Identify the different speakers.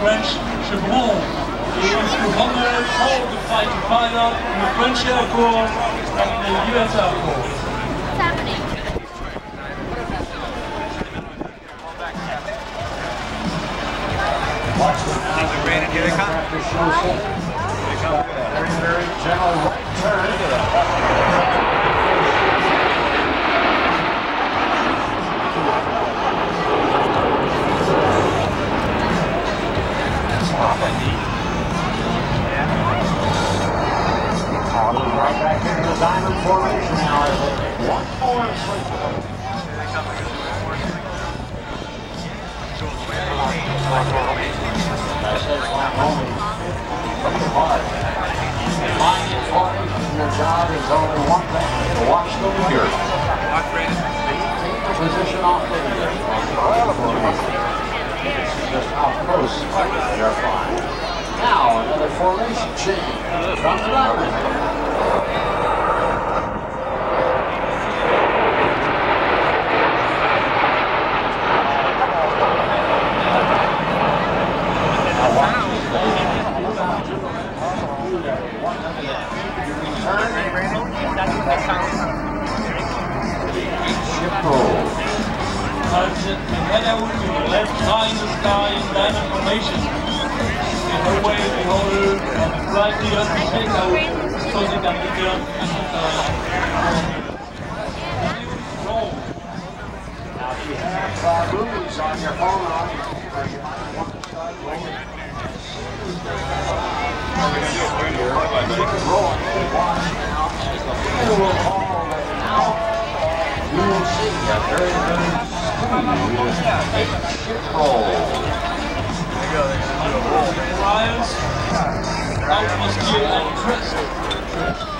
Speaker 1: French chevron.
Speaker 2: He is honored all
Speaker 3: the fight pilots in the French Air Corps and the US Air Corps. Watch the rain and get it right back into the diamond formation now they your job is only one thing, to watch the leader.
Speaker 2: Watch Brandon.
Speaker 3: Take the position off the leader. This is just close they're flying. Now, another formation change from the diamond. Ship roll.
Speaker 4: Hudson and head out to the left side of the sky in diamond formation. And away the holder and the flight leader to take out so they can down and roll.
Speaker 3: Now, if you have uh, on your phone on your computer, you might want to start rolling. Keep it rolling and watch now as the leader will haul it out. You will see a very, very smooth ship roll.
Speaker 4: Flyers, out was gear and crest.